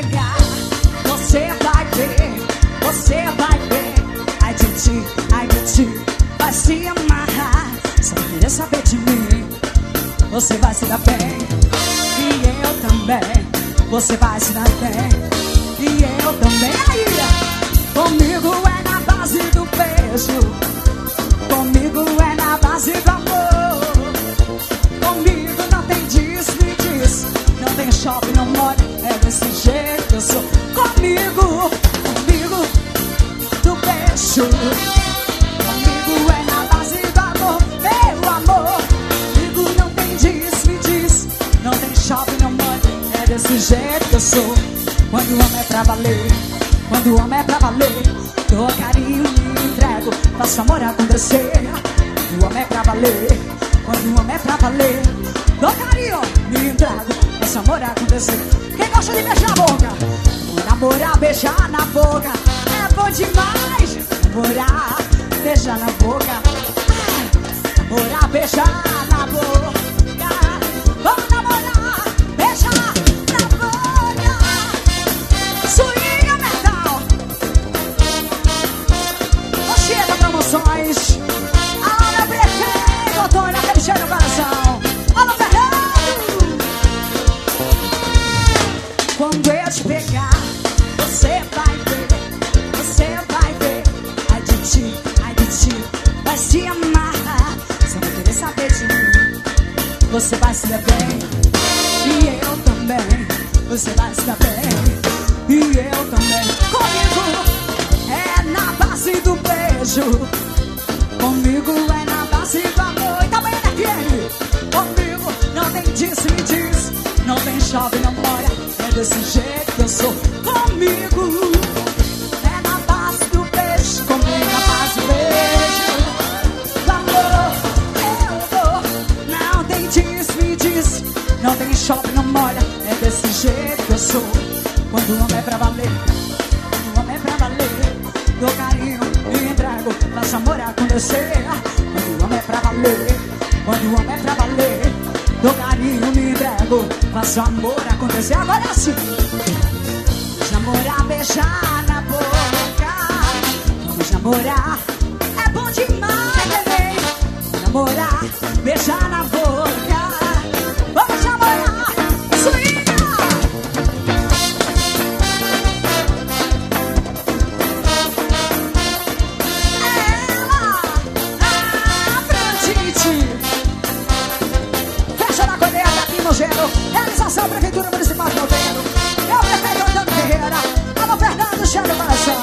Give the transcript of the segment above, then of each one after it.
chegar, você vai ver, você vai ver. A gente, a gente vai se amarrar. Só queria saber de mim, você vai se dar bem. E eu também, você vai se dar bem. E eu também, aí, comigo é na base do beijo. Comigo, comigo, do beijo. Comigo é na base do amor, meu amor. Comigo não tem diz, me diz. Não tem shopping, não mora. É desse jeito que eu sou. Quando o homem é pra valer, quando o homem é pra valer, dou carinho e entrego. Faço amor acontecer. Quando o homem é pra valer, quando o homem é pra valer, dou carinho, me entrego. Faço amor acontecer. Quem gosta de beijar beijar na boca. É bom demais. Namorar, beijar na boca. Ai, namorar, beijar na boca. Vamos namorar, beijar na boca. Swing metal. Chega promoções. Alô, meu prefeito, Antônio, aquele cheiro no coração. Alô, Fernando. Quando eu te pegar, você vai se dar bem. E eu também, você vai se dar bem. E eu também, comigo é na base do beijo. Comigo é na base do amor. E também é daquele. Comigo não tem disse, me diz. Não tem chove, não mora. É desse jeito que eu sou. Sou. Quando o homem é pra valer. Quando o homem é pra valer. Dou carinho e entrego. Faço amor acontecer. Quando o homem é pra valer. Quando o homem é pra valer. Dou carinho, me entrego. Faço amor acontecer. Agora sim. Vamos namorar, beijar na boca. Vamos namorar. É bom demais, neném. Namorar, beijar na boca. Realização Prefeitura Municipal de Monteiro. É o prefeito Antônio Ferreira. Alô, Fernando Cheiro Coração.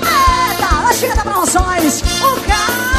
Eita, a China da Promoções. O oi.